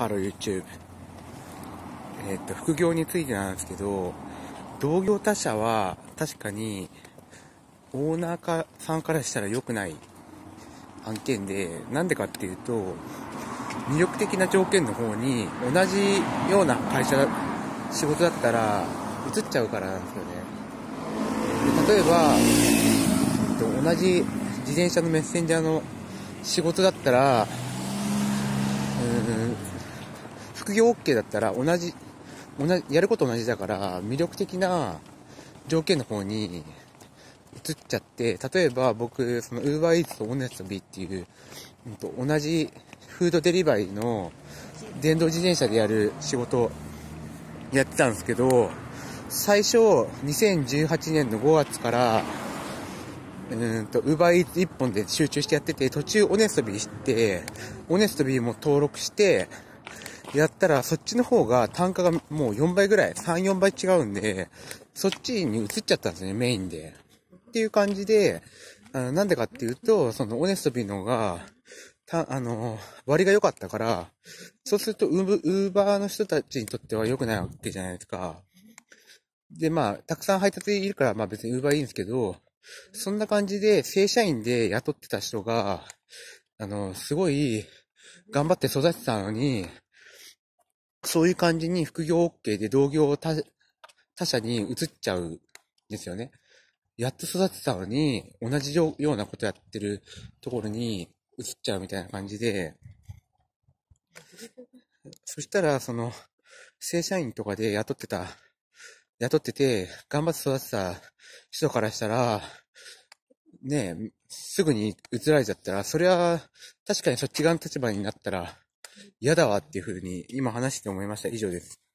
ハロー YouTube。えっ、と、副業についてなんですけど、同業他社は確かにオーナーかさんからしたら良くない案件で、なんでかっていうと、魅力的な条件の方に同じような会社、仕事だったら移っちゃうからなんですよね。で例えば、と同じ自転車のメッセンジャーの仕事だったら、うん副業 OK だったら同じ、同じ、やること同じだから魅力的な条件の方に移っちゃって、例えば僕、その UberEats とオネストビーっていう、うんと、同じフードデリバリーの電動自転車でやる仕事やってたんですけど、最初、2018年の5月から、うんと、ウーバーイーツ1本で集中してやってて、途中オネストビーして、オネストビーも登録して、やったら、そっちの方が単価がもう4倍ぐらい、3、4倍違うんで、そっちに移っちゃったんですね、メインで。っていう感じで、あのなんでかっていうと、そのオネストビの方が、た、あの、割が良かったから、そうするとウーバーの人たちにとっては良くないわけじゃないですか。で、まあ、たくさん配達いるから、まあ別にウーバーいいんですけど、そんな感じで正社員で雇ってた人が、あの、すごい頑張って育てたのに、そういう感じに副業 OK で同業他他社に移っちゃうんですよね。やっと育てたのに、同じようなことやってるところに移っちゃうみたいな感じで、そしたら、その、正社員とかで雇ってた、雇ってて、頑張って育てた人からしたら、ねえ、すぐに移られちゃったら、それは、確かにそっち側の立場になったら、嫌だわっていうふうに、今話して思いました。以上です。